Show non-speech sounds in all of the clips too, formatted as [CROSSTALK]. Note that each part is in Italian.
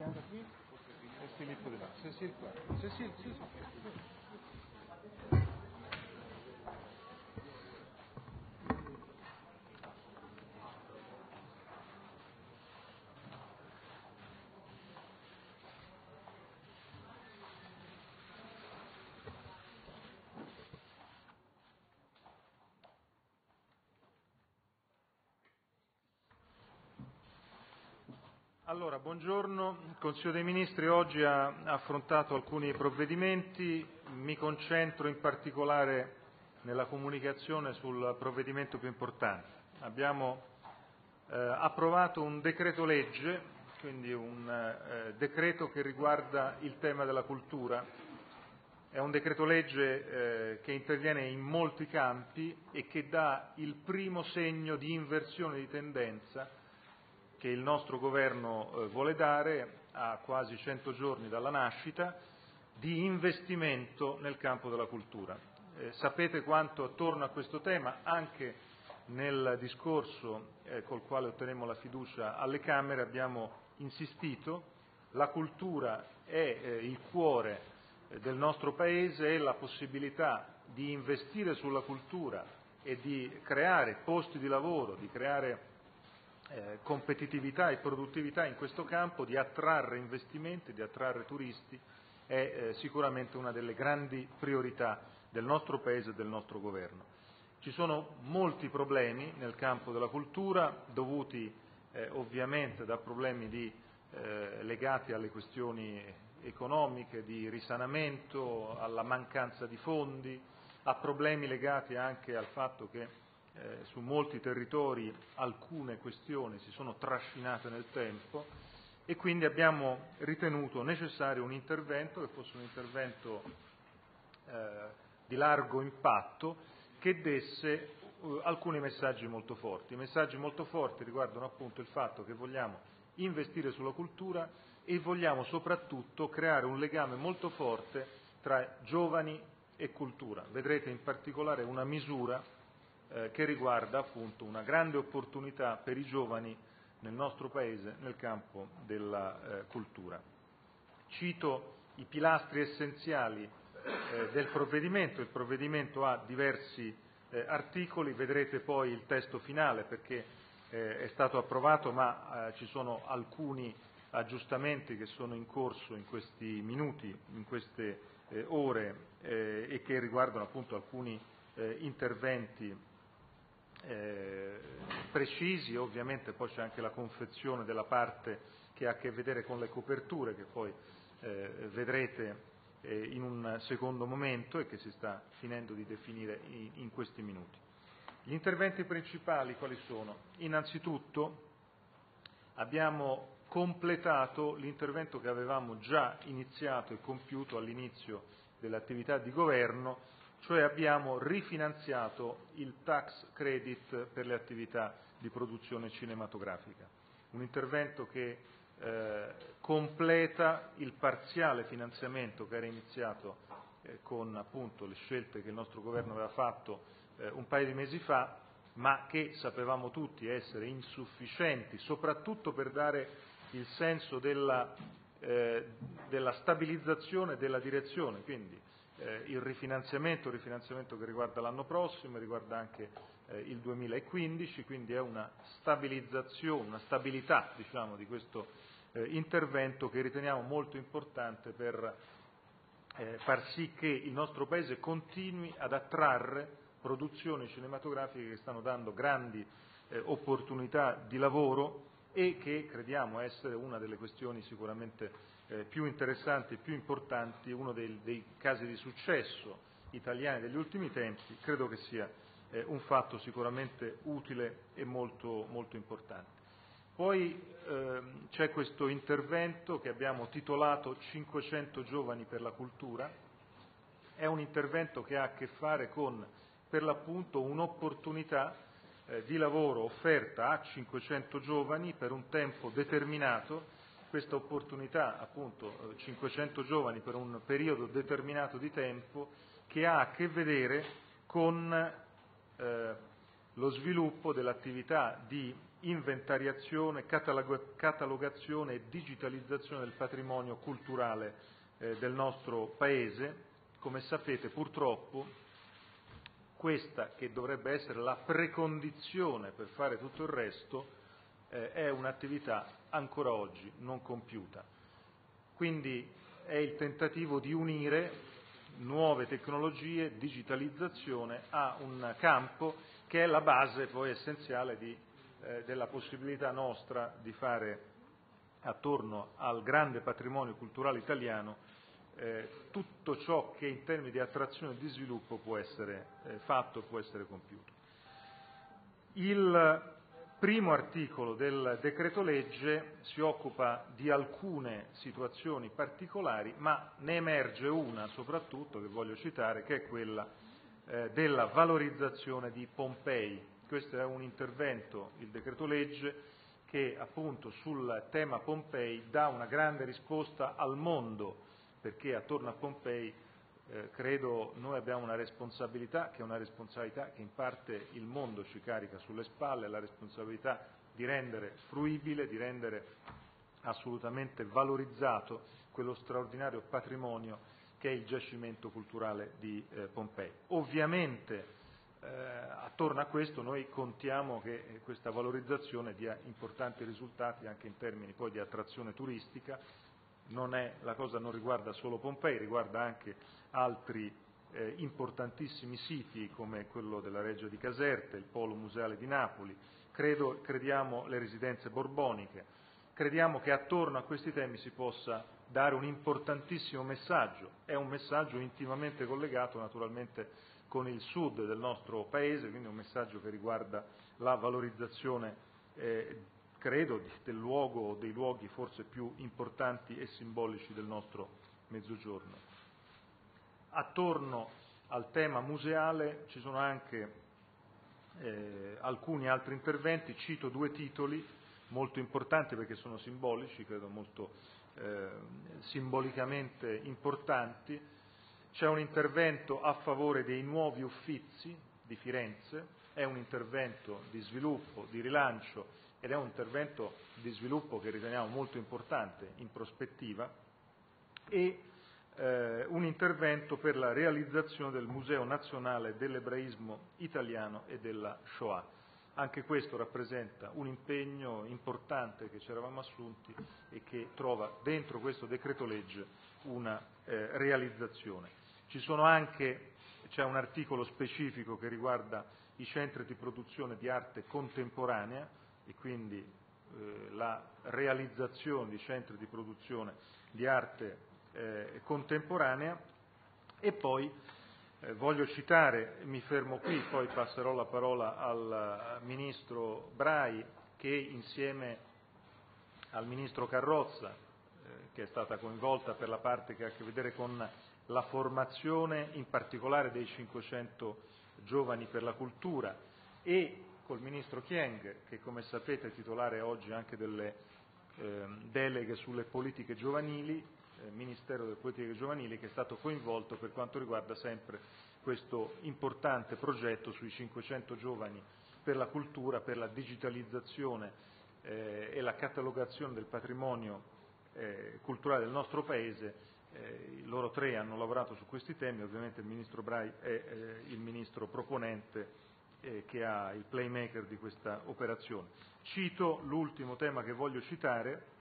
Anche qui e Filippo di là. Cecil qua. Cecil, Il Consiglio dei Ministri oggi ha affrontato alcuni provvedimenti, mi concentro in particolare nella comunicazione sul provvedimento più importante. Abbiamo eh, approvato un decreto legge, quindi un eh, decreto che riguarda il tema della cultura. È un decreto legge eh, che interviene in molti campi e che dà il primo segno di inversione di tendenza che il nostro Governo eh, vuole dare a quasi 100 giorni dalla nascita di investimento nel campo della cultura. Eh, sapete quanto attorno a questo tema, anche nel discorso eh, col quale ottenemmo la fiducia alle Camere, abbiamo insistito. La cultura è il cuore del nostro Paese e la possibilità di investire sulla cultura e di creare posti di lavoro, di creare competitività e produttività in questo campo, di attrarre investimenti, di attrarre turisti, è eh, sicuramente una delle grandi priorità del nostro Paese e del nostro Governo. Ci sono molti problemi nel campo della cultura, dovuti eh, ovviamente da problemi eh, legati alle questioni economiche, di risanamento, alla mancanza di fondi, a problemi legati anche al fatto che eh, su molti territori alcune questioni si sono trascinate nel tempo e quindi abbiamo ritenuto necessario un intervento che fosse un intervento eh, di largo impatto che desse eh, alcuni messaggi molto forti. I messaggi molto forti riguardano appunto il fatto che vogliamo investire sulla cultura e vogliamo soprattutto creare un legame molto forte tra giovani e cultura. Vedrete in particolare una misura eh, che riguarda una grande opportunità per i giovani nel nostro Paese nel campo della eh, cultura. Cito i pilastri essenziali eh, del provvedimento, il provvedimento ha diversi eh, articoli, vedrete poi il testo finale perché eh, è stato approvato ma eh, ci sono alcuni aggiustamenti che sono in corso in questi minuti, in queste ore e che riguardano appunto alcuni interventi eh, precisi, ovviamente poi c'è anche la confezione della parte che ha a che vedere con le coperture che poi eh, vedrete eh, in un secondo momento e che si sta finendo di definire in, in questi minuti. Gli interventi principali quali sono? Innanzitutto abbiamo completato l'intervento che avevamo già iniziato e compiuto all'inizio dell'attività di governo cioè abbiamo rifinanziato il tax credit per le attività di produzione cinematografica, un intervento che eh, completa il parziale finanziamento che era iniziato eh, con le scelte che il nostro governo aveva fatto eh, un paio di mesi fa, ma che sapevamo tutti essere insufficienti, soprattutto per dare il senso della, della stabilizzazione della direzione. Eh, il rifinanziamento, che riguarda l'anno prossimo, riguarda anche eh, il 2015, quindi è una stabilità diciamo, di questo eh, intervento che riteniamo molto importante per far sì che il nostro Paese continui ad attrarre produzioni cinematografiche che stanno dando grandi opportunità di lavoro e che crediamo essere una delle questioni sicuramente più interessanti e più importanti, uno dei, casi di successo italiani degli ultimi tempi, credo che sia eh, un fatto sicuramente utile e molto, molto importante. Poi ehm, c'è questo intervento che abbiamo titolato 500 giovani per la cultura, è un intervento che ha a che fare con per l'appunto un'opportunità eh, di lavoro offerta a 500 giovani per un tempo determinato, questa opportunità appunto 500 giovani per un periodo determinato di tempo che ha a che vedere con eh, lo sviluppo dell'attività di inventariazione, catalogazione e digitalizzazione del patrimonio culturale eh, del nostro Paese. Come sapete, purtroppo, questa che dovrebbe essere la precondizione per fare tutto il resto eh, è un'attività ancora oggi non compiuta. Quindi è il tentativo di unire nuove tecnologie, digitalizzazione a un campo che è la base poi essenziale di, eh, della possibilità nostra di fare attorno al grande patrimonio culturale italiano eh, tutto ciò che in termini di attrazione e di sviluppo può essere eh, fatto, può essere compiuto. Il primo articolo del decreto legge si occupa di alcune situazioni particolari, ma ne emerge una soprattutto che voglio citare, che è quella eh, della valorizzazione di Pompei. Questo è un intervento, il decreto legge, che appunto sul tema Pompei dà una grande risposta al mondo, perché attorno a Pompei credo noi abbiamo una responsabilità che in parte il mondo ci carica sulle spalle, la responsabilità di rendere fruibile, di rendere assolutamente valorizzato quello straordinario patrimonio che è il giacimento culturale di eh, Pompei. Ovviamente eh, attorno a questo noi contiamo che questa valorizzazione dia importanti risultati anche in termini di attrazione turistica, la cosa non riguarda solo Pompei, riguarda anche altri eh, importantissimi siti come quello della Reggia di Caserta, il Polo Museale di Napoli, crediamo le residenze borboniche. Crediamo che attorno a questi temi si possa dare un importantissimo messaggio, è un messaggio intimamente collegato naturalmente con il sud del nostro Paese, quindi un messaggio che riguarda la valorizzazione eh, credo, del luogo dei luoghi forse più importanti e simbolici del nostro Mezzogiorno. Attorno al tema museale ci sono anche eh, alcuni altri interventi, cito due titoli molto importanti perché sono simbolici, credo molto eh, simbolicamente importanti. C'è un intervento a favore dei nuovi uffizi di Firenze, è un intervento di sviluppo, di rilancio ed è un intervento di sviluppo che riteniamo molto importante in prospettiva e un intervento per la realizzazione del Museo nazionale dell'ebraismo italiano e della Shoah. Anche questo rappresenta un impegno importante che ci eravamo assunti e che trova dentro questo decreto legge una eh, realizzazione. Anche, c'è un articolo specifico che riguarda i centri di produzione di arte contemporanea e quindi eh, la realizzazione di centri di produzione di arte eh, contemporanea. E poi eh, voglio citare, mi fermo qui, poi passerò la parola al Ministro Brai che insieme al Ministro Carrozza, eh, che è stata coinvolta per la parte che ha a che vedere con la formazione in particolare dei 500 giovani per la cultura e col Ministro Chieng, che come sapete è titolare oggi anche delle eh, deleghe sulle politiche giovanili, eh, Ministero delle politiche giovanili, che è stato coinvolto per quanto riguarda sempre questo importante progetto sui 500 giovani per la cultura, per la digitalizzazione eh, e la catalogazione del patrimonio eh, culturale del nostro Paese. Eh, loro tre hanno lavorato su questi temi, ovviamente il Ministro Brai è eh, il Ministro proponente eh, che ha il playmaker di questa operazione. Cito l'ultimo tema che voglio citare,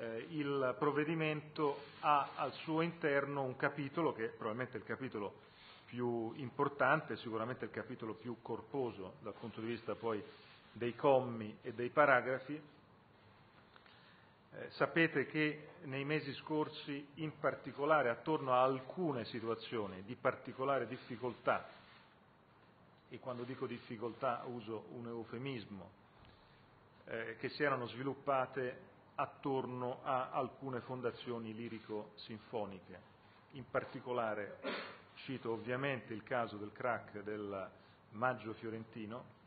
eh, il provvedimento ha al suo interno un capitolo che è probabilmente il capitolo più importante, sicuramente il capitolo più corposo dal punto di vista poi dei commi e dei paragrafi. Eh, sapete che nei mesi scorsi, in particolare attorno a alcune situazioni di particolare difficoltà e quando dico difficoltà uso un eufemismo, eh, che si erano sviluppate attorno a alcune fondazioni lirico-sinfoniche. In particolare cito ovviamente il caso del crack del Maggio Fiorentino.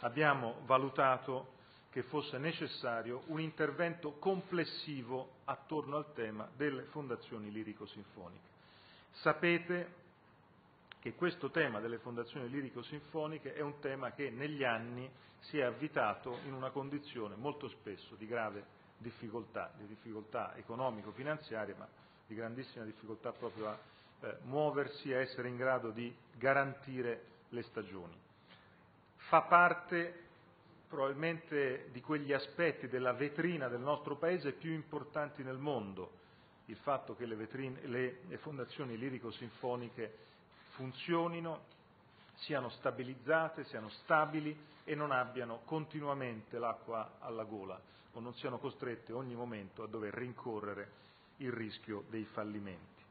Abbiamo valutato che fosse necessario un intervento complessivo attorno al tema delle fondazioni lirico-sinfoniche. Sapete che questo tema delle fondazioni lirico-sinfoniche è un tema che negli anni si è avvitato in una condizione molto spesso di grave difficoltà, di difficoltà economico-finanziaria, ma di grandissima difficoltà proprio a eh, muoversi, a essere in grado di garantire le stagioni. Fa parte probabilmente di quegli aspetti della vetrina del nostro Paese più importanti nel mondo, il fatto che le, vetrine, le, le fondazioni lirico-sinfoniche funzionino, siano stabilizzate, siano stabili e non abbiano continuamente l'acqua alla gola o non siano costrette ogni momento a dover rincorrere il rischio dei fallimenti.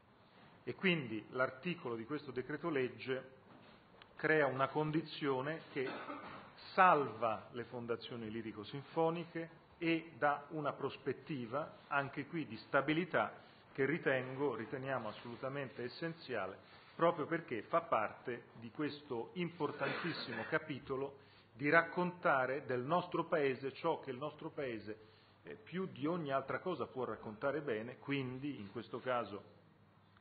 E quindi l'articolo di questo decreto legge crea una condizione che salva le fondazioni lirico-sinfoniche e dà una prospettiva, anche qui di stabilità, che ritengo, riteniamo assolutamente essenziale proprio perché fa parte di questo importantissimo capitolo di raccontare del nostro Paese ciò che il nostro Paese eh, più di ogni altra cosa può raccontare bene, quindi in questo caso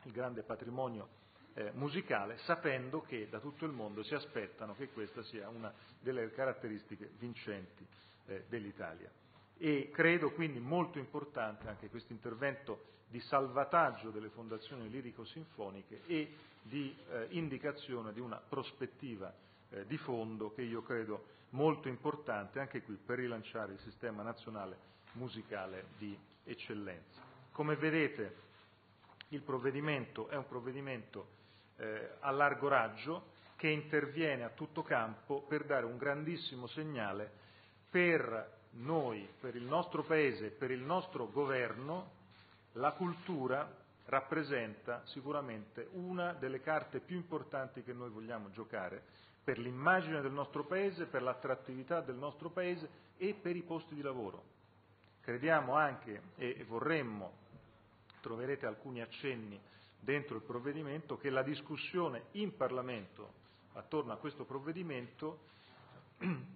il grande patrimonio eh, musicale, sapendo che da tutto il mondo si aspettano che questa sia una delle caratteristiche vincenti eh, dell'Italia. E credo quindi molto importante anche questo intervento di salvataggio delle fondazioni lirico-sinfoniche e di eh, indicazione di una prospettiva eh, di fondo che io credo molto importante anche qui per rilanciare il sistema nazionale musicale di eccellenza. Come vedete il provvedimento è un provvedimento eh, a largo raggio che interviene a tutto campo per dare un grandissimo segnale per noi, per il nostro Paese e per il nostro governo, la cultura rappresenta sicuramente una delle carte più importanti che noi vogliamo giocare per l'immagine del nostro Paese, per l'attrattività del nostro Paese e per i posti di lavoro. Crediamo anche e vorremmo, troverete alcuni accenni dentro il provvedimento, che la discussione in Parlamento attorno a questo provvedimento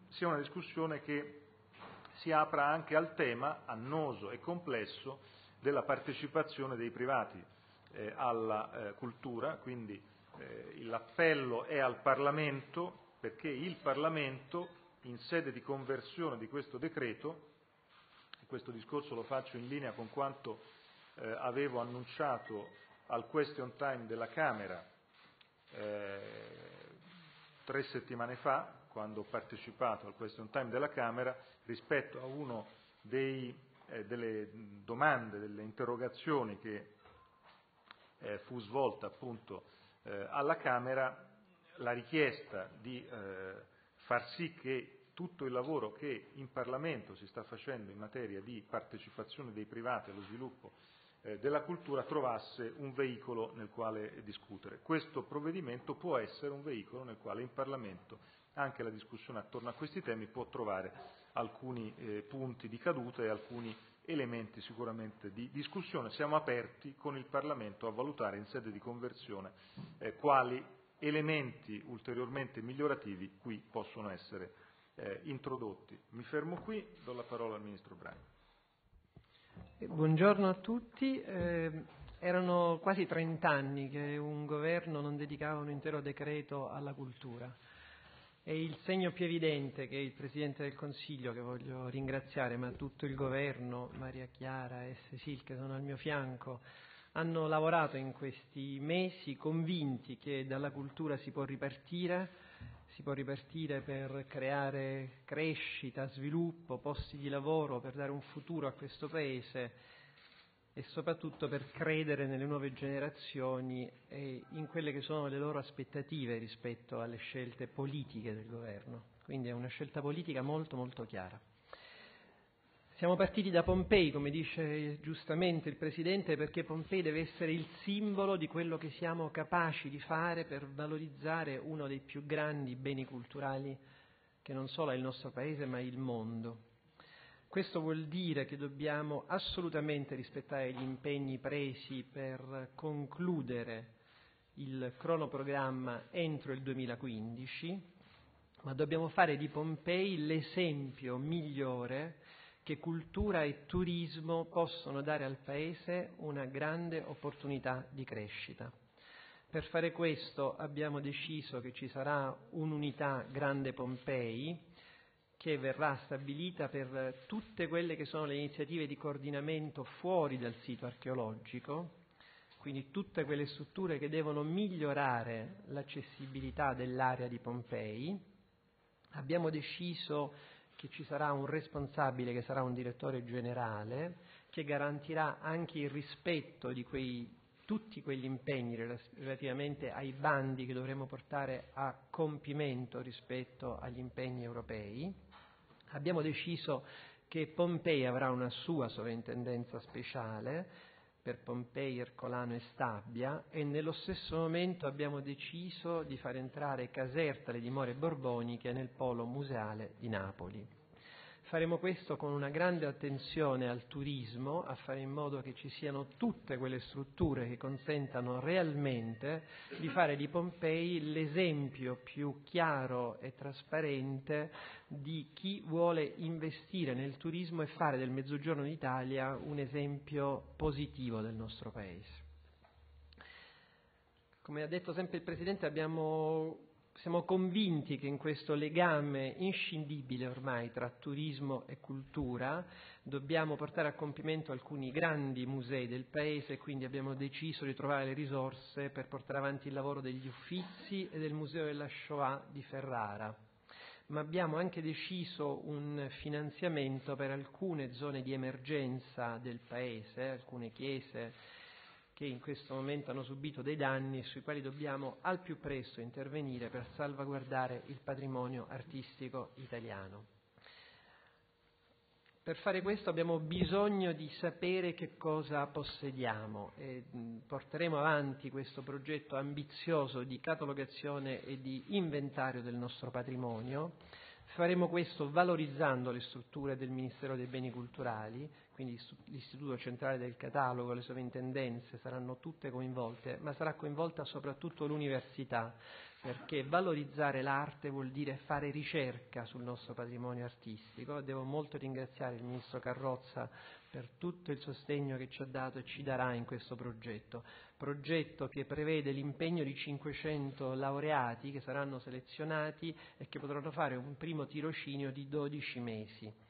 sia una discussione che si apra anche al tema annoso e complesso della partecipazione dei privati eh, alla eh, cultura, quindi eh, l'appello è al Parlamento perché il Parlamento in sede di conversione di questo decreto, questo discorso lo faccio in linea con quanto avevo annunciato al question time della Camera tre settimane fa, quando ho partecipato al question time della Camera, rispetto a dei eh, delle domande, delle interrogazioni che eh, fu svolta appunto eh, alla Camera, la richiesta di eh, far sì che tutto il lavoro che in Parlamento si sta facendo in materia di partecipazione dei privati allo sviluppo eh, della cultura trovasse un veicolo nel quale discutere. Questo provvedimento può essere un veicolo nel quale in Parlamento anche la discussione attorno a questi temi può trovare alcuni eh, punti di caduta e alcuni elementi sicuramente di discussione. Siamo aperti con il Parlamento a valutare in sede di conversione eh, quali elementi ulteriormente migliorativi qui possono essere eh, introdotti. Mi fermo qui, do la parola al Ministro Brani. Buongiorno a tutti. Erano quasi 30 anni che un governo non dedicava un intero decreto alla cultura. È il segno più evidente che il Presidente del Consiglio, che voglio ringraziare, ma tutto il governo, Maria Chiara e Cecil che sono al mio fianco, hanno lavorato in questi mesi convinti che dalla cultura si può ripartire, si può ripartire per creare crescita, sviluppo, posti di lavoro, per dare un futuro a questo Paese e soprattutto per credere nelle nuove generazioni e in quelle che sono le loro aspettative rispetto alle scelte politiche del governo. Quindi è una scelta politica molto molto chiara. Siamo partiti da Pompei, come dice giustamente il Presidente, perché Pompei deve essere il simbolo di quello che siamo capaci di fare per valorizzare uno dei più grandi beni culturali che non solo ha il nostro Paese ma il mondo. Questo vuol dire che dobbiamo assolutamente rispettare gli impegni presi per concludere il cronoprogramma entro il 2015, ma dobbiamo fare di Pompei l'esempio migliore che cultura e turismo possono dare al Paese una grande opportunità di crescita. Per fare questo abbiamo deciso che ci sarà un'unità Grande Pompei che verrà stabilita per tutte quelle che sono le iniziative di coordinamento fuori dal sito archeologico, quindi tutte quelle strutture che devono migliorare l'accessibilità dell'area di Pompei. Abbiamo deciso che ci sarà un responsabile che sarà un direttore generale che garantirà anche il rispetto di quei tutti quegli impegni relativamente ai bandi che dovremo portare a compimento rispetto agli impegni europei. Abbiamo deciso che Pompei avrà una sua sovrintendenza speciale per Pompei, Ercolano e Stabia e nello stesso momento abbiamo deciso di far entrare Caserta, le dimore borboniche, nel polo museale di Napoli. Faremo questo con una grande attenzione al turismo, a fare in modo che ci siano tutte quelle strutture che consentano realmente di fare di Pompei l'esempio più chiaro e trasparente di chi vuole investire nel turismo e fare del Mezzogiorno d'Italia un esempio positivo del nostro Paese. Come ha detto sempre il Presidente, abbiamo siamo convinti che in questo legame inscindibile ormai tra turismo e cultura dobbiamo portare a compimento alcuni grandi musei del Paese quindi abbiamo deciso di trovare le risorse per portare avanti il lavoro degli Uffizi e del Museo della Shoah di Ferrara. Ma abbiamo anche deciso un finanziamento per alcune zone di emergenza del Paese, alcune chiese, che in questo momento hanno subito dei danni e sui quali dobbiamo al più presto intervenire per salvaguardare il patrimonio artistico italiano. Per fare questo abbiamo bisogno di sapere che cosa possediamo e porteremo avanti questo progetto ambizioso di catalogazione e di inventario del nostro patrimonio. Faremo questo valorizzando le strutture del Ministero dei Beni Culturali, quindi l'Istituto Centrale del Catalogo, le sovrintendenze saranno tutte coinvolte, ma sarà coinvolta soprattutto l'università, perché valorizzare l'arte vuol dire fare ricerca sul nostro patrimonio artistico. Devo molto ringraziare il Ministro Carrozza per tutto il sostegno che ci ha dato e ci darà in questo progetto, progetto che prevede l'impegno di 500 laureati che saranno selezionati e che potranno fare un primo tirocinio di 12 mesi.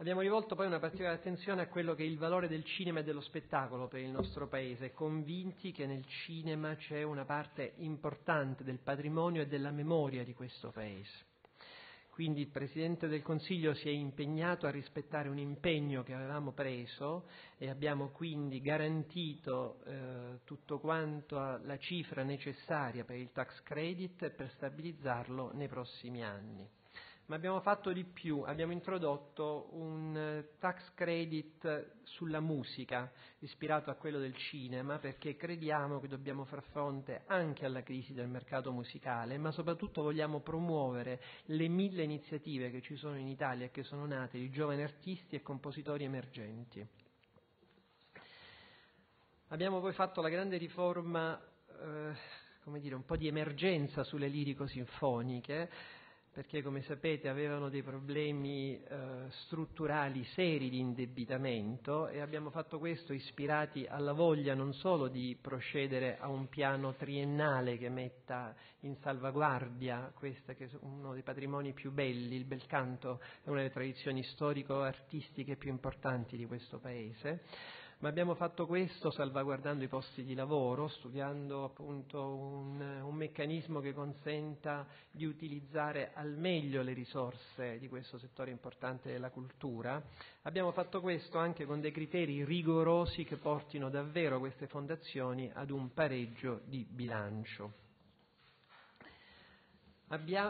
Abbiamo rivolto poi una particolare attenzione a quello che è il valore del cinema e dello spettacolo per il nostro Paese, convinti che nel cinema c'è una parte importante del patrimonio e della memoria di questo Paese. Quindi il Presidente del Consiglio si è impegnato a rispettare un impegno che avevamo preso e abbiamo quindi garantito eh, tutto quanto la cifra necessaria per il tax credit per stabilizzarlo nei prossimi anni ma abbiamo fatto di più, abbiamo introdotto un eh, tax credit sulla musica, ispirato a quello del cinema, perché crediamo che dobbiamo far fronte anche alla crisi del mercato musicale, ma soprattutto vogliamo promuovere le mille iniziative che ci sono in Italia e che sono nate di giovani artisti e compositori emergenti. Abbiamo poi fatto la grande riforma, eh, come dire, un po' di emergenza sulle lirico-sinfoniche, perché come sapete avevano dei problemi eh, strutturali seri di indebitamento e abbiamo fatto questo ispirati alla voglia non solo di procedere a un piano triennale che metta in salvaguardia questo che è uno dei patrimoni più belli, il bel canto è una delle tradizioni storico-artistiche più importanti di questo Paese, ma abbiamo fatto questo salvaguardando i posti di lavoro, studiando appunto un, un, meccanismo che consenta di utilizzare al meglio le risorse di questo settore importante della cultura. Abbiamo fatto questo anche con dei criteri rigorosi che portino davvero queste fondazioni ad un pareggio di bilancio.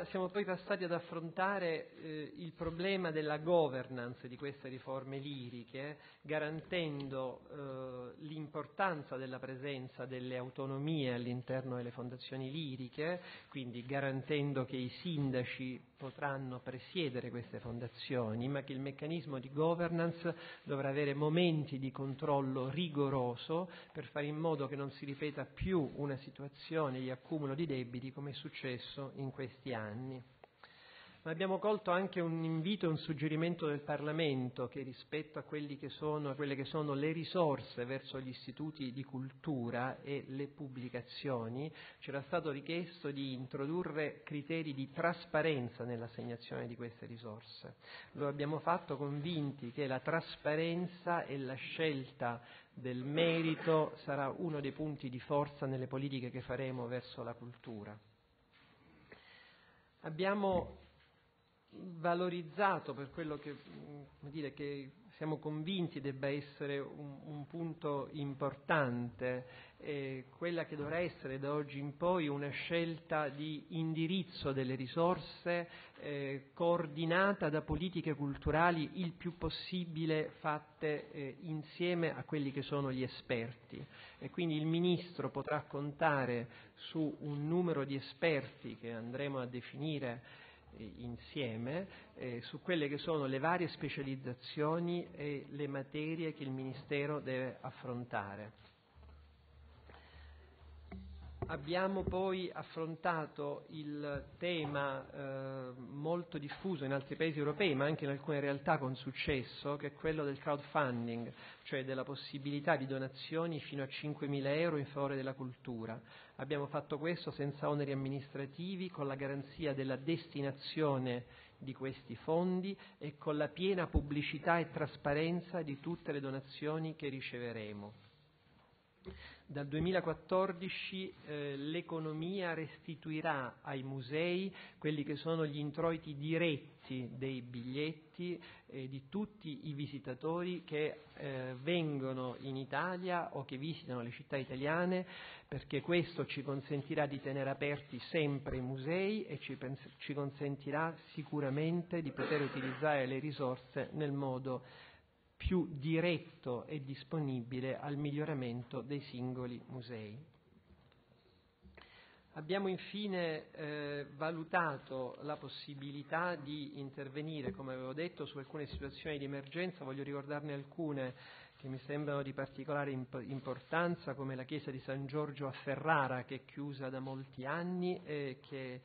Siamo poi passati ad affrontare eh, il problema della governance di queste riforme liriche, garantendo eh, l'importanza della presenza delle autonomie all'interno delle fondazioni liriche, quindi garantendo che i sindaci potranno presiedere queste fondazioni, ma che il meccanismo di governance dovrà avere momenti di controllo rigoroso per fare in modo che non si ripeta più una situazione di accumulo di debiti come è successo in questi anni. Ma abbiamo colto anche un invito e un suggerimento del Parlamento che rispetto a, che sono, a quelle che sono le risorse verso gli istituti di cultura e le pubblicazioni c'era stato richiesto di introdurre criteri di trasparenza nell'assegnazione di queste risorse. Lo abbiamo fatto convinti che la trasparenza e la scelta del merito sarà uno dei punti di forza nelle politiche che faremo verso la cultura. Abbiamo valorizzato per quello che, dire, che siamo convinti debba essere un, un punto importante, eh, quella che dovrà essere da oggi in poi una scelta di indirizzo delle risorse eh, coordinata da politiche culturali il più possibile fatte eh, insieme a quelli che sono gli esperti. E quindi il Ministro potrà contare su un numero di esperti che andremo a definire insieme eh, su quelle che sono le varie specializzazioni e le materie che il Ministero deve affrontare. Abbiamo poi affrontato il tema eh, molto diffuso in altri paesi europei, ma anche in alcune realtà con successo, che è quello del crowdfunding, cioè della possibilità di donazioni fino a 5.000 euro in favore della cultura. Abbiamo fatto questo senza oneri amministrativi, con la garanzia della destinazione di questi fondi e con la piena pubblicità e trasparenza di tutte le donazioni che riceveremo. Dal 2014 eh, l'economia restituirà ai musei quelli che sono gli introiti diretti dei biglietti eh, di tutti i visitatori che eh, vengono in Italia o che visitano le città italiane perché questo ci consentirà di tenere aperti sempre i musei e ci, ci consentirà sicuramente di poter utilizzare le risorse nel modo più diretto e disponibile al miglioramento dei singoli musei. Abbiamo infine eh, valutato la possibilità di intervenire, come avevo detto, su alcune situazioni di emergenza, voglio ricordarne alcune che mi sembrano di particolare imp- importanza, come la chiesa di San Giorgio a Ferrara, che è chiusa da molti anni e che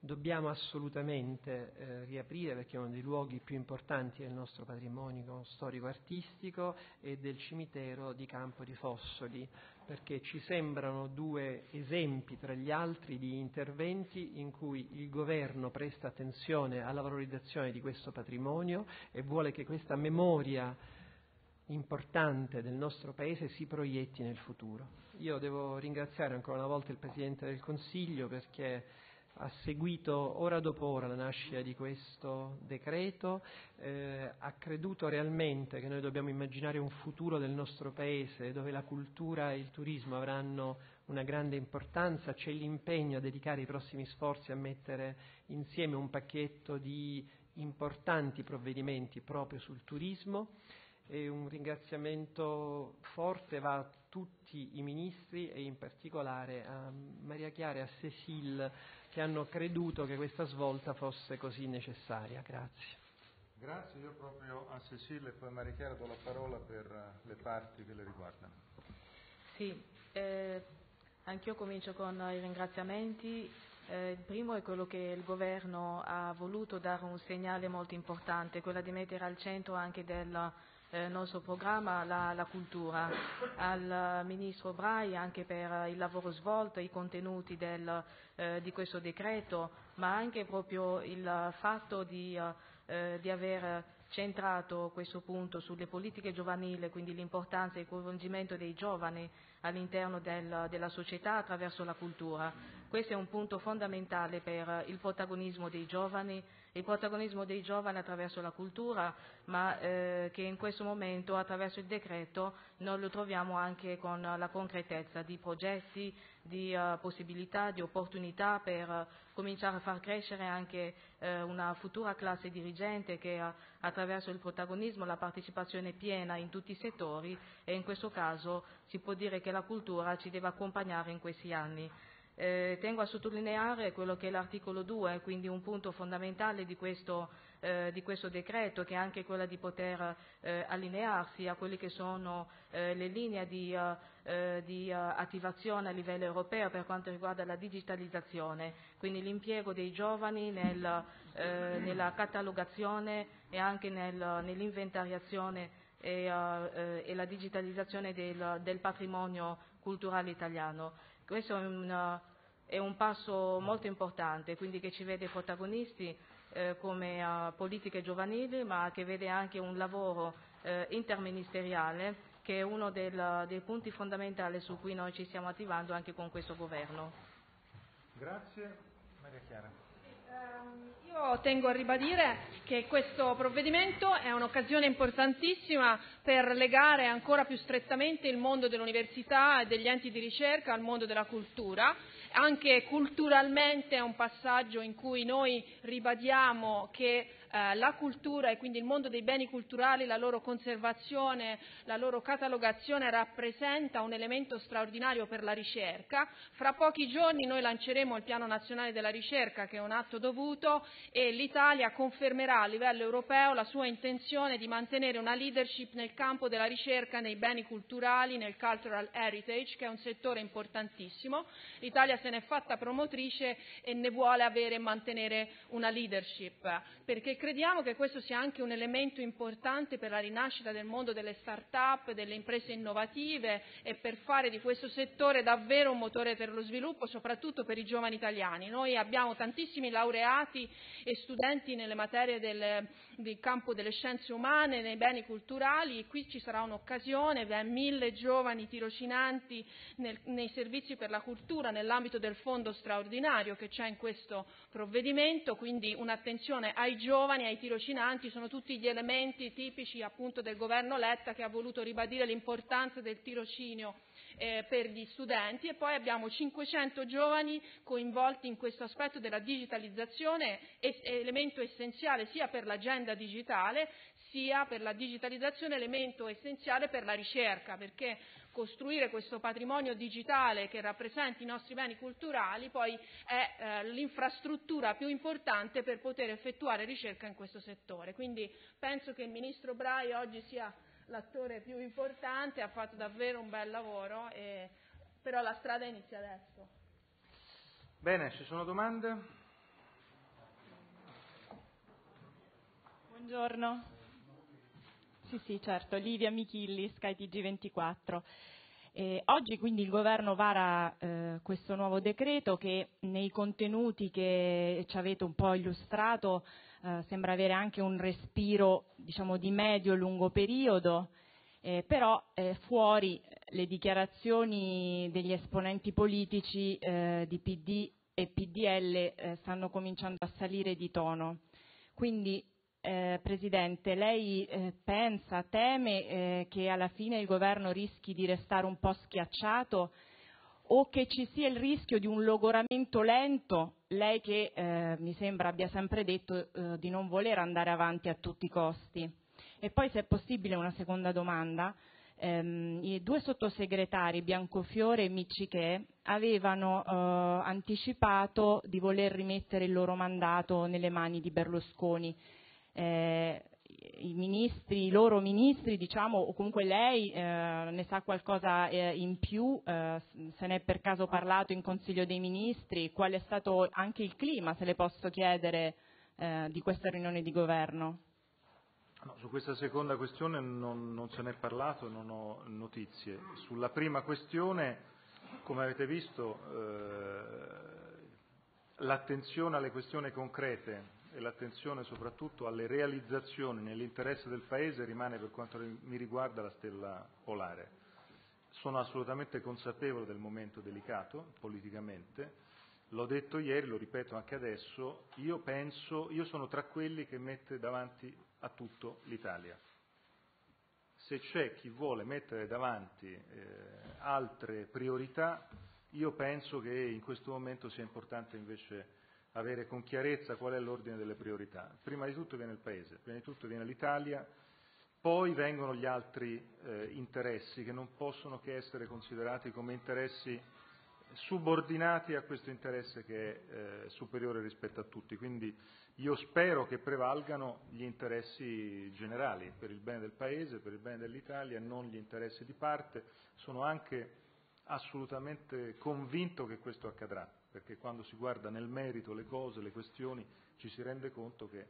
dobbiamo assolutamente eh, riaprire perché è uno dei luoghi più importanti del nostro patrimonio storico-artistico e del cimitero di Campo di Fossoli, perché ci sembrano due esempi tra gli altri di interventi in cui il governo presta attenzione alla valorizzazione di questo patrimonio e vuole che questa memoria importante del nostro Paese si proietti nel futuro. Io devo ringraziare ancora una volta il Presidente del Consiglio perché ha seguito ora dopo ora la nascita di questo decreto, eh, ha creduto realmente che noi dobbiamo immaginare un futuro del nostro Paese dove la cultura e il turismo avranno una grande importanza, c'è l'impegno a dedicare i prossimi sforzi a mettere insieme un pacchetto di importanti provvedimenti proprio sul turismo? E un ringraziamento forte va a tutti i ministri e in particolare a Maria Chiara e a Cecile che hanno creduto che questa svolta fosse così necessaria. Grazie. Grazie, io proprio a Cecilia e poi a Marichiara do la parola per eh, le parti che le riguardano. Sì, eh, anch'io comincio con i ringraziamenti. Eh, il primo è quello che il governo ha voluto dare un segnale molto importante, quello di mettere al centro anche del eh, nostro programma la, la, cultura, al Ministro Brai anche per il lavoro svolto, i contenuti del, eh, di questo decreto, ma anche proprio il fatto di, eh, di aver centrato questo punto sulle politiche giovanili, quindi l'importanza il coinvolgimento dei giovani all'interno del, della società attraverso la cultura. Questo è un punto fondamentale per il protagonismo dei giovani, il protagonismo dei giovani attraverso la cultura, ma eh, che in questo momento attraverso il decreto noi lo troviamo anche con la concretezza di progetti, di uh, possibilità, di opportunità per cominciare a far crescere anche uh, una futura classe dirigente che attraverso il protagonismo, la partecipazione piena in tutti i settori e in questo caso si può dire che la cultura ci deve accompagnare in questi anni. Eh, tengo a sottolineare quello che è l'articolo 2, quindi un punto fondamentale di questo, eh, decreto, che è anche quello di poter eh, allinearsi a quelle che sono le linee di, attivazione a livello europeo per quanto riguarda la digitalizzazione, quindi l'impiego dei giovani nel, nella catalogazione e anche nel, nell'inventariazione e, la digitalizzazione del patrimonio culturale italiano. Questo è un, è un passo molto importante, quindi che ci vede protagonisti eh, come uh, politiche giovanili, ma che vede anche un lavoro eh, interministeriale che è uno del, dei punti fondamentali su cui noi ci stiamo attivando anche con questo governo. Grazie. Maria Chiara. Ehm, io tengo a ribadire che questo provvedimento è un'occasione importantissima per legare ancora più strettamente il mondo dell'università e degli enti di ricerca al mondo della cultura. Anche culturalmente è un passaggio in cui noi ribadiamo che la cultura e quindi il mondo dei beni culturali, la loro conservazione, la loro catalogazione rappresenta un elemento straordinario per la ricerca. Fra pochi giorni noi lanceremo il Piano nazionale della ricerca, che è un atto dovuto, e l'Italia confermerà a livello europeo la sua intenzione di mantenere una leadership nel campo della ricerca nei beni culturali, nel cultural heritage, che è un settore importantissimo. L'Italia se ne è fatta promotrice e ne vuole avere e mantenere una leadership, perché crediamo che questo sia anche un elemento importante per la rinascita del mondo delle start-up, delle imprese innovative e per fare di questo settore davvero un motore per lo sviluppo, soprattutto per i giovani italiani. Noi abbiamo tantissimi laureati e studenti nelle materie del, del campo delle scienze umane, nei beni culturali, e qui ci sarà un'occasione, ben mille giovani tirocinanti nel, nei servizi per la cultura nell'ambito del fondo straordinario che c'è in questo provvedimento, quindi un'attenzione ai giovani, ai tirocinanti, sono tutti gli elementi tipici appunto del governo Letta che ha voluto ribadire l'importanza del tirocinio eh, per gli studenti e poi abbiamo 500 giovani coinvolti in questo aspetto della digitalizzazione, elemento essenziale sia per l'agenda digitale sia per la digitalizzazione elemento essenziale per la ricerca, perché costruire questo patrimonio digitale che rappresenti i nostri beni culturali poi è eh, l'infrastruttura più importante per poter effettuare ricerca in questo settore. Quindi penso che il Ministro Brai oggi sia l'attore più importante, ha fatto davvero un bel lavoro, e, però la strada inizia adesso. Bene, ci sono domande? Buongiorno. Sì, sì, certo, Livia Michilli, skytg 24 Eh, oggi quindi il Governo vara eh, questo nuovo decreto che nei contenuti che ci avete un po' illustrato eh, sembra avere anche un respiro diciamo, di medio-lungo periodo, eh, però eh, fuori le dichiarazioni degli esponenti politici eh, di PD e PDL stanno cominciando a salire di tono. Quindi eh, Presidente, lei eh, pensa, teme eh, che alla fine il governo rischi di restare un po' schiacciato? O che ci sia il rischio di un logoramento lento, lei che eh, mi sembra abbia sempre detto eh, di non voler andare avanti a tutti i costi. E poi se è possibile una seconda domanda, ehm, i due sottosegretari Biancofiore e Miccichè avevano eh, anticipato di voler rimettere il loro mandato nelle mani di Berlusconi i ministri, i loro ministri, diciamo, o comunque lei eh, ne sa qualcosa eh, in più, eh, se ne è per caso parlato in Consiglio dei Ministri, qual è stato anche il clima, se le posso chiedere, eh, di questa riunione di governo? No, su questa seconda questione non, non se ne è parlato, non ho notizie. Sulla prima questione, come avete visto, eh, l'attenzione alle questioni concrete e l'attenzione soprattutto alle realizzazioni nell'interesse del Paese rimane per quanto mi riguarda la stella polare. Sono assolutamente consapevole del momento delicato politicamente, l'ho detto ieri, lo ripeto anche adesso, io sono tra quelli che mette davanti a tutto l'Italia. Se c'è chi vuole mettere davanti eh, altre priorità, io penso che in questo momento sia importante invece avere con chiarezza qual è l'ordine delle priorità. Prima di tutto viene il Paese, prima di tutto viene l'Italia, poi vengono gli altri eh, interessi che non possono che essere considerati come interessi subordinati a questo interesse che è eh, superiore rispetto a tutti. Quindi io spero che prevalgano gli interessi generali per il bene del Paese, per il bene dell'Italia, non gli interessi di parte. Sono anche assolutamente convinto che questo accadrà, perché quando si guarda nel merito le cose, le questioni, ci si rende conto che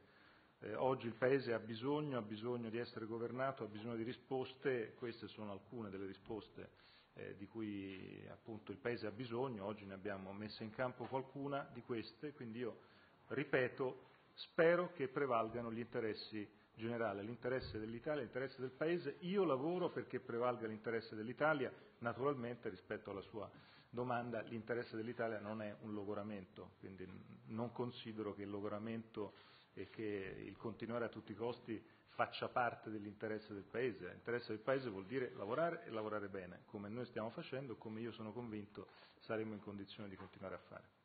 eh, oggi il Paese ha bisogno, ha bisogno di essere governato, ha bisogno di risposte, queste sono alcune delle risposte eh, di cui appunto il Paese ha bisogno, oggi ne abbiamo messe in campo qualcuna di queste, quindi io ripeto, spero che prevalgano gli interessi generali, l'interesse dell'Italia, l'interesse del Paese, io lavoro perché prevalga l'interesse dell'Italia, naturalmente rispetto alla sua domanda l'interesse dell'Italia non è un logoramento, quindi non considero che il logoramento e che il continuare a tutti i costi faccia parte dell'interesse del Paese. L'interesse del Paese vuol dire lavorare e lavorare bene, come noi stiamo facendo e come io sono convinto saremo in condizione di continuare a fare.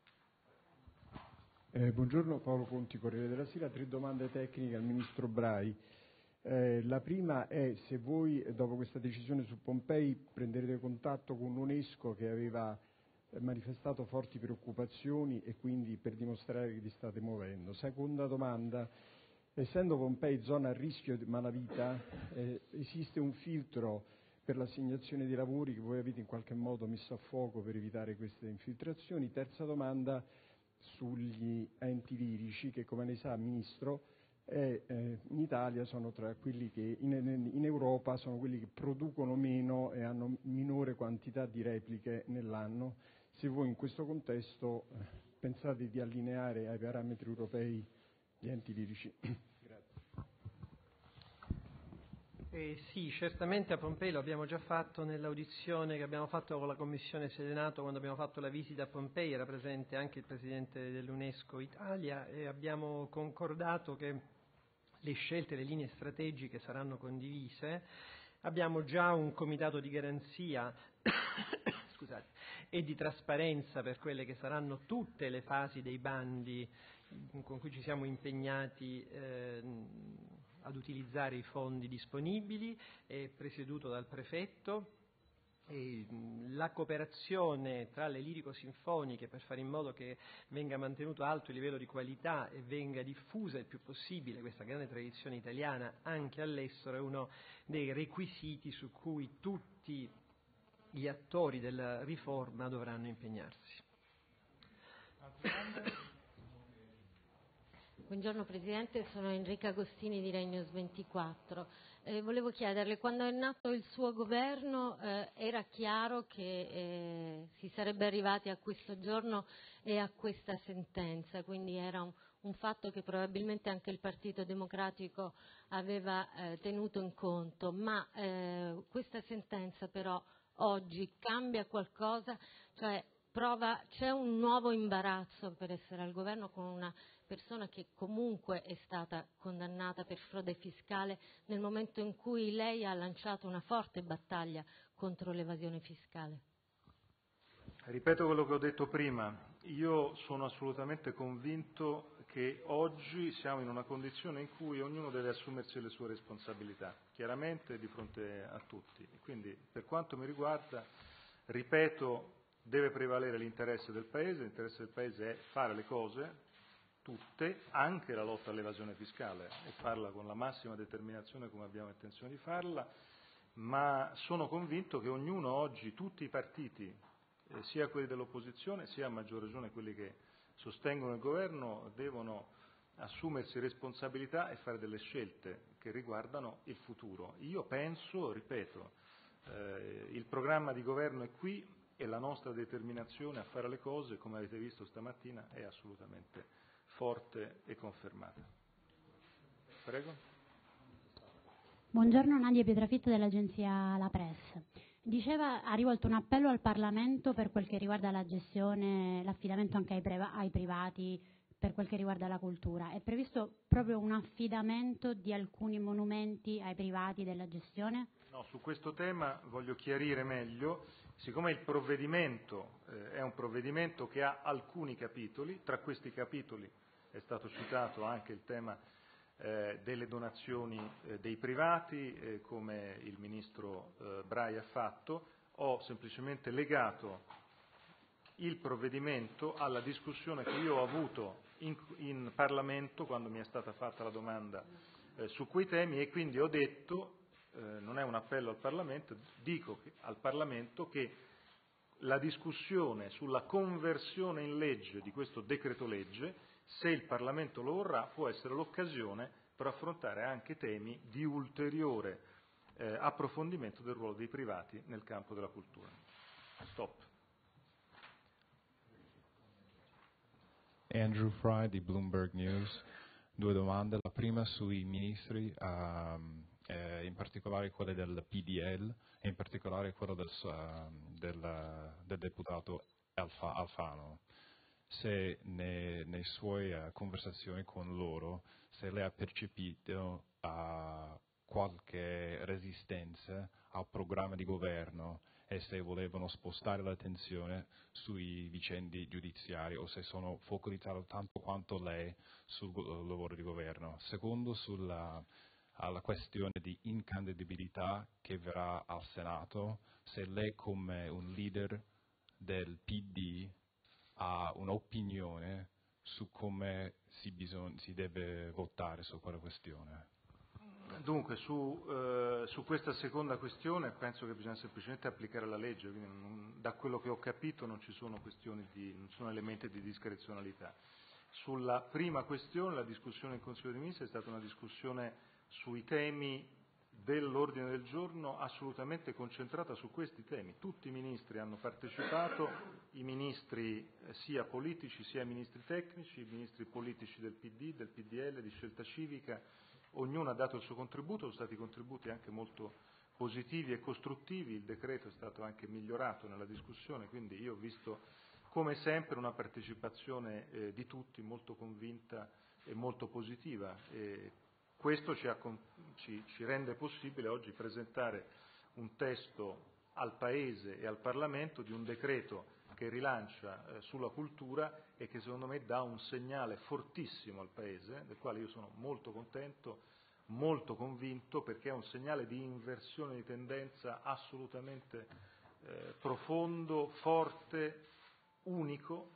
Eh, buongiorno Paolo Conti, Corriere della Sera. Tre domande tecniche al Ministro Brai. Eh, la prima è se voi, dopo questa decisione su Pompei, prenderete contatto con l'UNESCO che aveva manifestato forti preoccupazioni e quindi per dimostrare che vi state muovendo. Seconda domanda, essendo Pompei zona a rischio di malavita, eh, esiste un filtro per l'assegnazione dei lavori che voi avete in qualche modo messo a fuoco per evitare queste infiltrazioni? Terza domanda sugli enti lirici che come lei sa Ministro eh, in Italia sono tra quelli che in, in, Europa sono quelli che producono meno e hanno minore quantità di repliche nell'anno se voi in questo contesto eh, pensate di allineare ai parametri europei gli enti lirici. Eh, sì, certamente a Pompei lo abbiamo già fatto nell'audizione che abbiamo fatto con la Commissione Senato quando abbiamo fatto la visita a Pompei, era presente anche il Presidente dell'UNESCO Italia e abbiamo concordato che le scelte, le linee strategiche saranno condivise. Abbiamo già un comitato di garanzia [COUGHS] e di trasparenza per quelle che saranno tutte le fasi dei bandi con cui ci siamo impegnati eh, ad utilizzare i fondi disponibili, è presieduto dal prefetto. E la cooperazione tra le lirico-sinfoniche per fare in modo che venga mantenuto alto il livello di qualità e venga diffusa il più possibile questa grande tradizione italiana anche all'estero è uno dei requisiti su cui tutti gli attori della riforma dovranno impegnarsi. Buongiorno Presidente, sono Enrica Agostini di Regnos 24. Eh, volevo chiederle, quando è nato il suo governo eh, era chiaro che eh, si sarebbe arrivati a questo giorno e a questa sentenza, quindi era un, un fatto che probabilmente anche il Partito Democratico aveva eh, tenuto in conto, ma eh, questa sentenza però oggi cambia qualcosa, cioè prova, c'è un nuovo imbarazzo per essere al governo con una persona che comunque è stata condannata per frode fiscale nel momento in cui lei ha lanciato una forte battaglia contro l'evasione fiscale. Ripeto quello che ho detto prima, io sono assolutamente convinto che oggi siamo in una condizione in cui ognuno deve assumersi le sue responsabilità, chiaramente di fronte a tutti. Quindi per quanto mi riguarda, ripeto, deve prevalere l'interesse del Paese, l'interesse del Paese è fare le cose, tutte, anche la lotta all'evasione fiscale e farla con la massima determinazione come abbiamo intenzione di farla, ma sono convinto che ognuno oggi, tutti i partiti, eh, sia quelli dell'opposizione sia a maggior ragione quelli che sostengono il governo devono assumersi responsabilità e fare delle scelte che riguardano il futuro. Io penso, ripeto, eh, il programma di governo è qui e la nostra determinazione a fare le cose, come avete visto stamattina, è assolutamente forte e confermata. Prego. Buongiorno Nadia Pietrafitta dell'agenzia La Press. Diceva, ha rivolto un appello al Parlamento per quel che riguarda la gestione, l'affidamento anche ai, preva, ai privati per quel che riguarda la cultura. È previsto proprio un affidamento di alcuni monumenti ai privati della gestione? No, su questo tema voglio chiarire meglio, siccome il provvedimento eh, è un provvedimento che ha alcuni capitoli, tra questi capitoli è stato citato anche il tema eh, delle donazioni eh, dei privati, come il Ministro eh, Brai ha fatto, ho semplicemente legato il provvedimento alla discussione che io ho avuto in, Parlamento quando mi è stata fatta la domanda su quei temi e quindi ho detto, non è un appello al Parlamento, dico al Parlamento che la discussione sulla conversione in legge di questo decreto legge, se il Parlamento lo vorrà, può essere l'occasione per affrontare anche temi di ulteriore eh, approfondimento del ruolo dei privati nel campo della cultura. Stop. Andrew Fry di Bloomberg News. Due domande. La prima sui ministri, um, eh, in particolare quelle del PDL e in particolare quello del, uh, del, del deputato Alfa, Alfano. Se ne, nei suoi uh, conversazioni con loro, se lei ha percepito uh, qualche resistenza al programma di governo e se volevano spostare l'attenzione sui vicendi giudiziari o se sono focalizzati tanto quanto lei sul lavoro di governo. Secondo, sulla questione di incandidabilità che verrà al Senato, se lei come un leader del PD ha un'opinione su come si, bisog- si deve votare su quella questione. Dunque, su, eh, su, questa seconda questione penso che bisogna semplicemente applicare la legge, non, da quello che ho capito non ci sono, di, non sono elementi di discrezionalità. Sulla prima questione la discussione in Consiglio dei Ministri è stata una discussione sui temi dell'ordine del giorno assolutamente concentrata su questi temi. Tutti i ministri hanno partecipato, i ministri eh, sia politici sia tecnici, i ministri politici del PD, del PDL, di Scelta Civica, ognuno ha dato il suo contributo, sono stati contributi anche molto positivi e costruttivi, il decreto è stato anche migliorato nella discussione, quindi io ho visto come sempre una partecipazione eh, di tutti molto convinta e molto positiva. E questo ci, rende possibile oggi presentare un testo al Paese e al Parlamento di un decreto che rilancia eh, sulla cultura e che secondo me dà un segnale fortissimo al Paese, del quale io sono molto contento, molto convinto, perché è un segnale di inversione di tendenza assolutamente eh, profondo, forte, unico,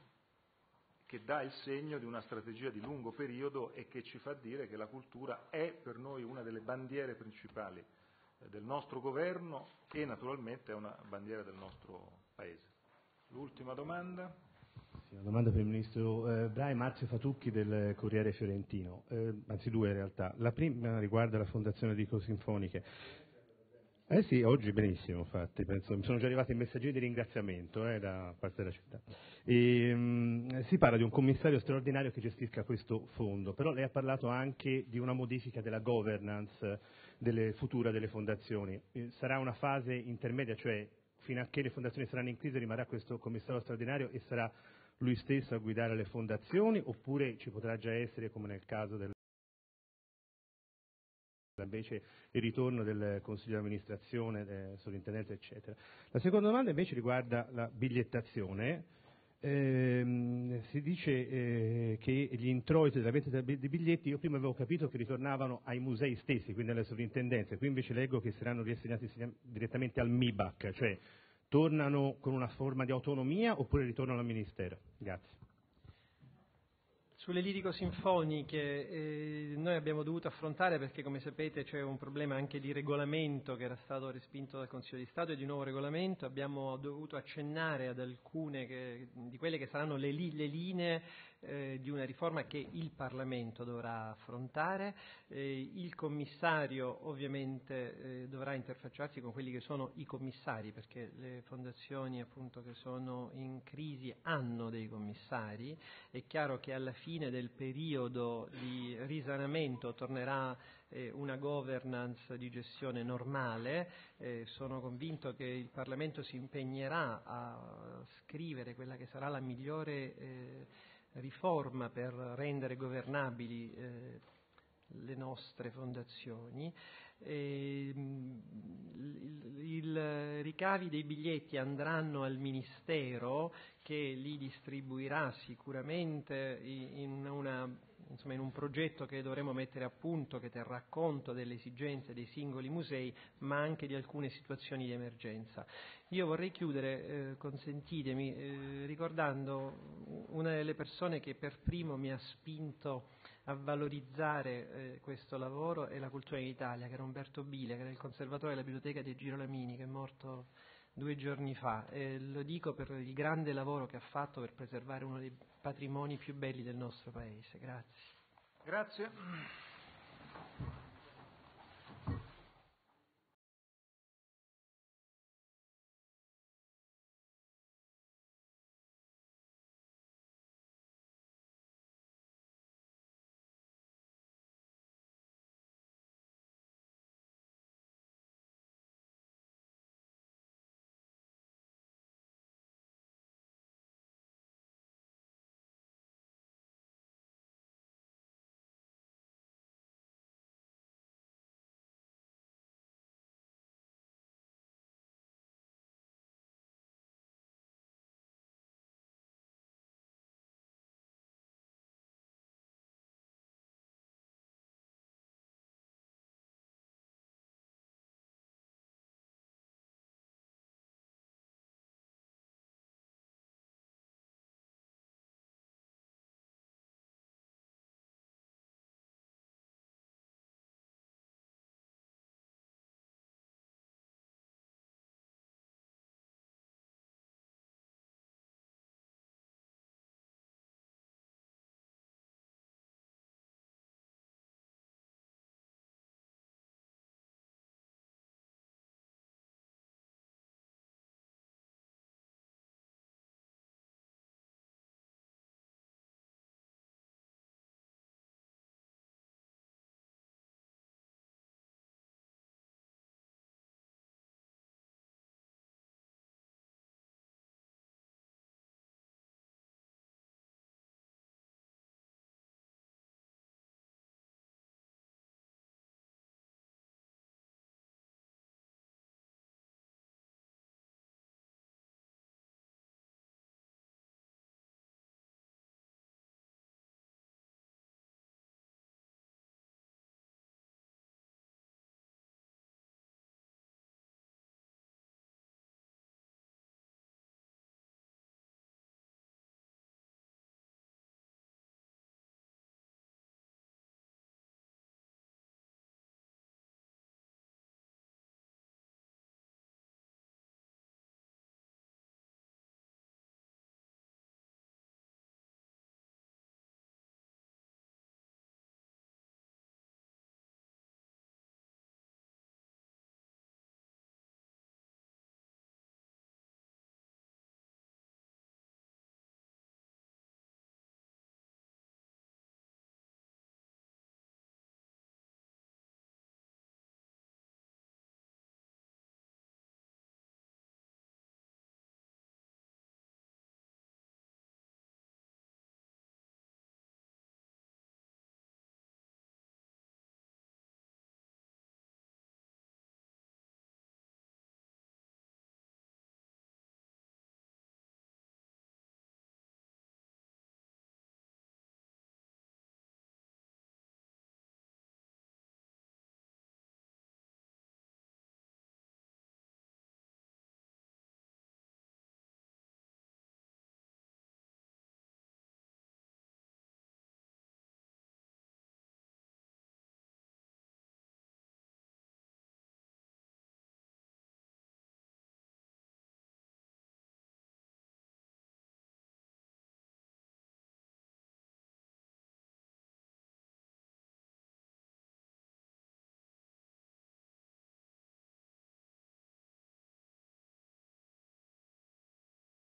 che dà il segno di una strategia di lungo periodo e che ci fa dire che la cultura è per noi una delle bandiere principali eh, del nostro governo e naturalmente è una bandiera del nostro Paese. L'ultima domanda. Una domanda per il Ministro eh, Brai, Marzio Fatucchi del Corriere Fiorentino, eh, anzi due in realtà. La prima riguarda la Fondazione Dico Sinfoniche. Eh sì, oggi benissimo, infatti, mi sono già arrivati messaggini di ringraziamento eh, da parte della città. E, um, si parla di un commissario straordinario che gestisca questo fondo, però lei ha parlato anche di una modifica della governance delle, futura delle fondazioni. Eh, sarà una fase intermedia, cioè fino a che le fondazioni saranno in crisi rimarrà questo commissario straordinario e sarà lui stesso a guidare le fondazioni oppure ci potrà già essere, come nel caso del il ritorno del consiglio di amministrazione, eh, sull'internet, eccetera. La seconda domanda invece riguarda la bigliettazione. Eh, si dice eh, che gli introiti della vendita dei biglietti, io prima avevo capito che ritornavano ai musei stessi, quindi alle sovrintendenze, qui invece leggo che saranno riassegnati direttamente al MIBAC, cioè tornano con una forma di autonomia oppure ritornano al Ministero? Sulle lirico-sinfoniche eh, noi abbiamo dovuto affrontare perché come sapete c'è un problema anche di regolamento che era stato respinto dal Consiglio di Stato e di nuovo regolamento, abbiamo dovuto accennare ad alcune che, di quelle che saranno le, le linee eh, di una riforma che il Parlamento dovrà affrontare, eh, il commissario ovviamente eh, dovrà interfacciarsi con quelli che sono i commissari perché le fondazioni appunto che sono in crisi hanno dei commissari, è chiaro che alla fine del periodo di risanamento tornerà eh, una governance di gestione normale, eh, sono convinto che il Parlamento si impegnerà a scrivere quella che sarà la migliore eh, riforma per rendere governabili eh, le nostre fondazioni. E, i ricavi dei biglietti andranno al Ministero che li distribuirà sicuramente in una in un progetto che dovremo mettere a punto, che terrà conto delle esigenze dei singoli musei, ma anche di alcune situazioni di emergenza. Io vorrei chiudere, eh, consentitemi, eh, ricordando una delle persone che per primo mi ha spinto a valorizzare eh, questo lavoro è la cultura in Italia, che era Umberto Bile, che era il conservatore della biblioteca di Girolamini, che è morto due giorni fa. E lo dico per il grande lavoro che ha fatto per preservare uno dei patrimoni più belli del nostro Paese. Grazie. Grazie.